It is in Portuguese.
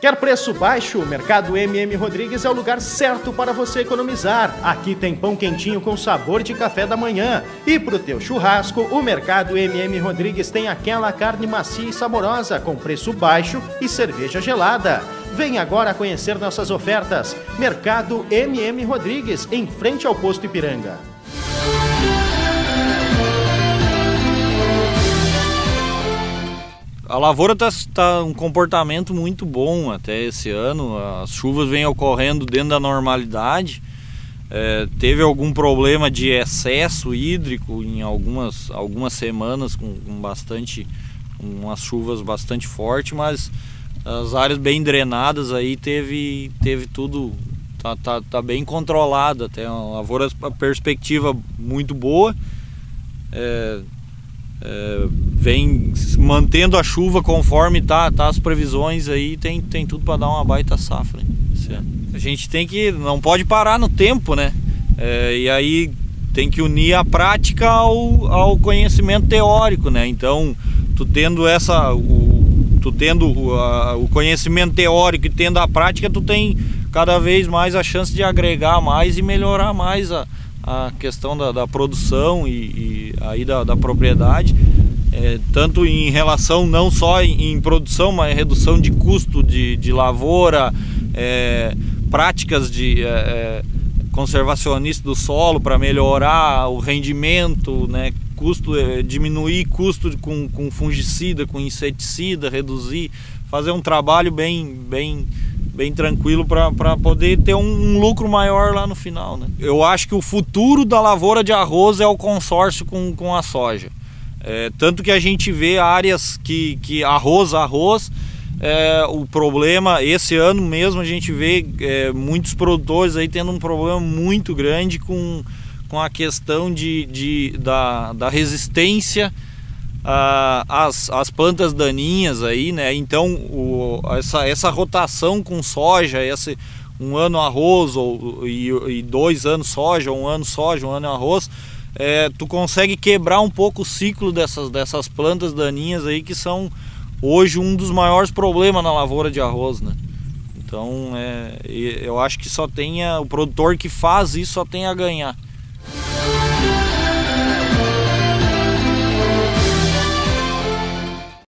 Quer preço baixo? O Mercado MM Rodrigues é o lugar certo para você economizar. Aqui tem pão quentinho com sabor de café da manhã. E pro teu churrasco, o Mercado MM Rodrigues tem aquela carne macia e saborosa com preço baixo e cerveja gelada. Vem agora conhecer nossas ofertas. Mercado MM Rodrigues, em frente ao posto Ipiranga. A lavoura está tá um comportamento muito bom até esse ano. As chuvas vêm ocorrendo dentro da normalidade. É, teve algum problema de excesso hídrico em algumas, algumas semanas com, com bastante umas chuvas bastante fortes, mas as áreas bem drenadas aí teve, teve tudo tá, tá, tá bem controlado até a lavoura a perspectiva muito boa é, é, vem mantendo a chuva conforme tá, tá as previsões aí, tem, tem tudo para dar uma baita safra. A gente tem que, não pode parar no tempo, né? É, e aí tem que unir a prática ao, ao conhecimento teórico, né? Então, tu tendo essa, o, tu tendo o, a, o conhecimento teórico e tendo a prática, tu tem cada vez mais a chance de agregar mais e melhorar mais a, a questão da, da produção e, e aí da, da propriedade, é, tanto em relação não só em, em, produção, mas redução de custo de, de lavoura, é, práticas de é, é conservacionista do solo para melhorar o rendimento, né, custo, é, diminuir custo com, com fungicida, com inseticida, reduzir, fazer um trabalho bem, bem bem tranquilo para poder ter um, um, lucro maior lá no final. Né? Eu acho que o futuro da lavoura de arroz é o consórcio com, com a soja. É, tanto que a gente vê áreas que, que arroz, arroz, é, o problema, esse ano mesmo a gente vê é, muitos produtores aí tendo um problema muito grande com, com a questão de, de, da, da resistência ah, as, as plantas daninhas aí, né? Então o, essa, essa rotação com soja, esse um ano arroz ou, e, e dois anos soja, um ano soja, um ano arroz, é, tu consegue quebrar um pouco o ciclo dessas, dessas plantas daninhas aí que são hoje um dos maiores problemas na lavoura de arroz, né? Então é, eu acho que só tem o produtor que faz isso só tem a ganhar.